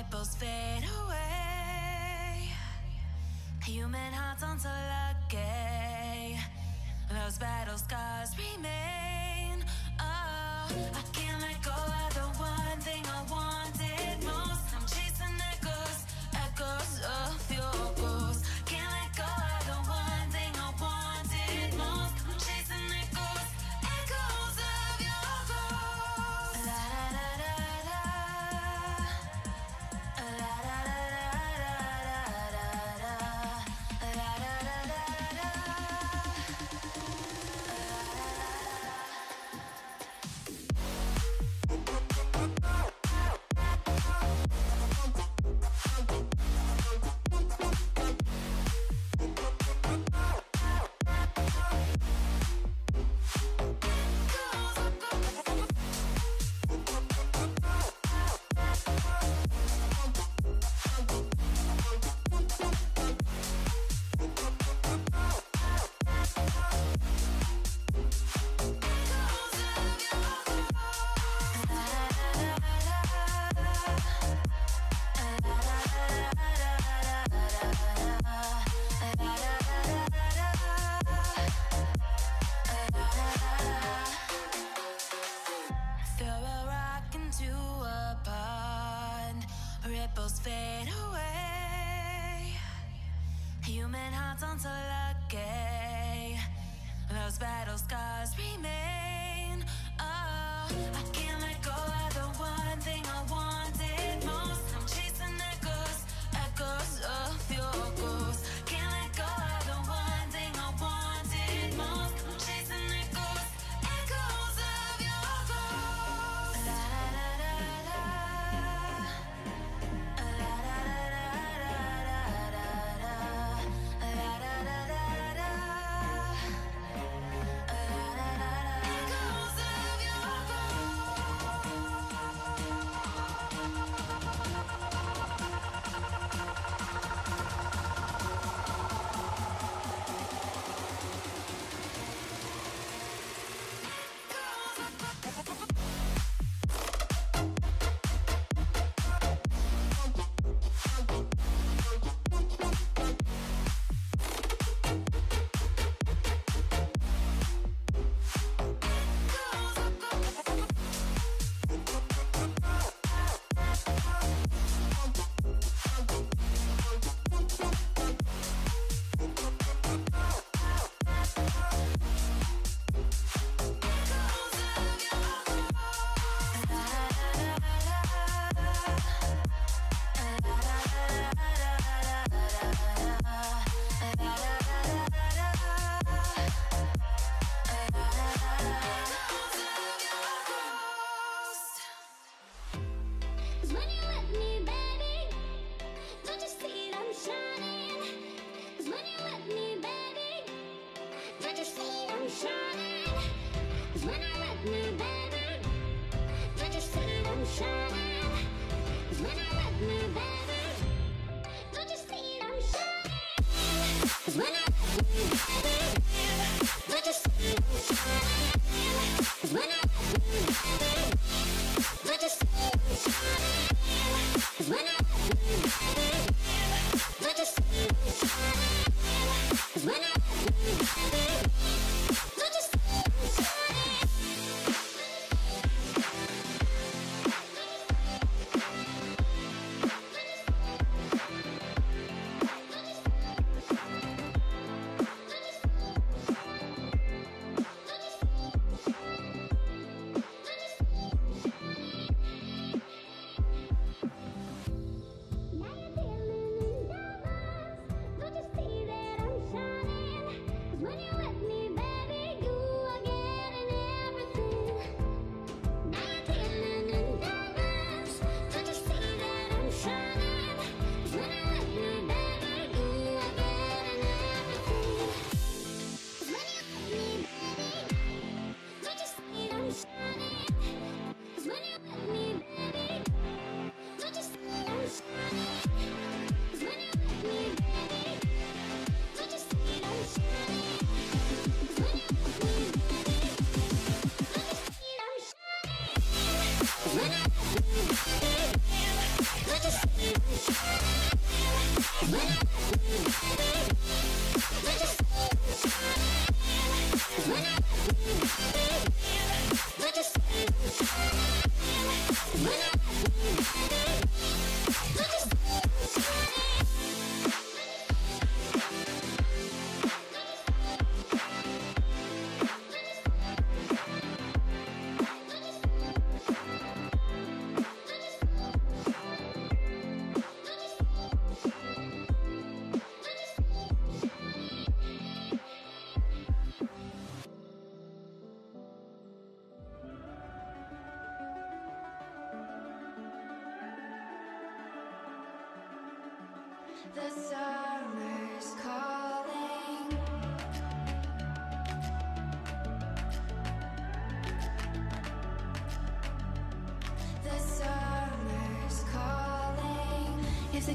ripples fade away. Human hearts aren't so lucky. Those battle scars remain. Oh, I can't let go. not until I gay. Those battle scars remain. Oh, I can't. let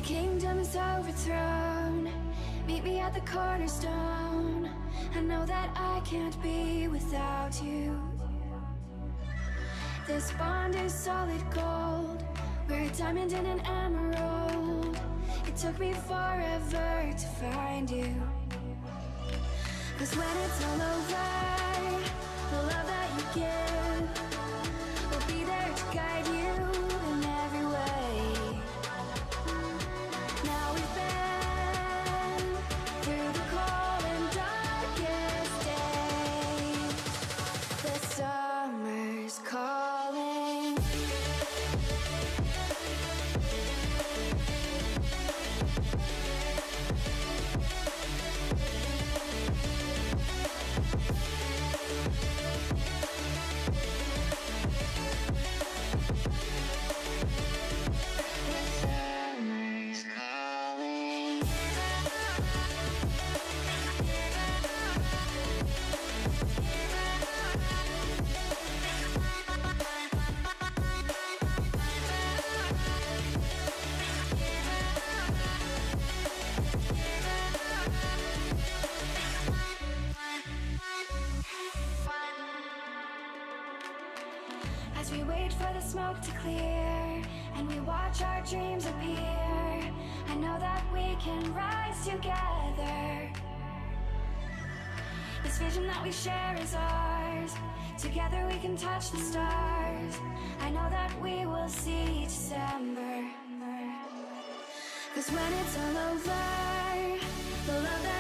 Kingdom is overthrown, meet me at the cornerstone. I know that I can't be without you. This bond is solid gold. We're a diamond and an emerald. It took me forever to find you. Cause when it's all over, the love that you give smoke to clear and we watch our dreams appear, I know that we can rise together. This vision that we share is ours. Together we can touch the stars. I know that we will see December. Cause when it's all over, the love that